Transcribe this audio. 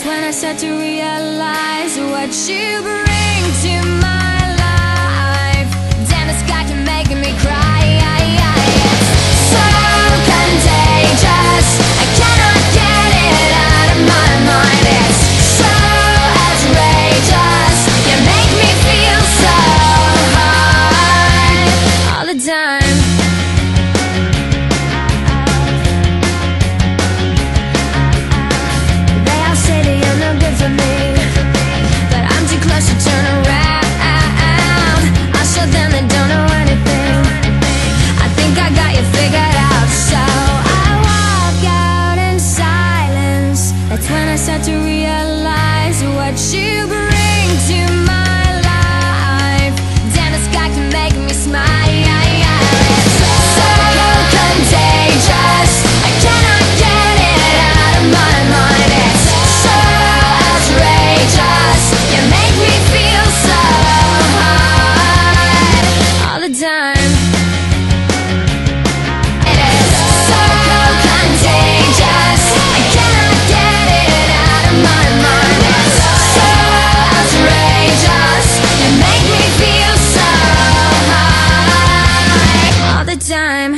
That's when I start to realize what you bring to my life. Damn, this sky can make me cry. It's So contagious, I cannot get it out of my mind. It's so outrageous, you make me feel so high All the time. start to realize what you bring to me time.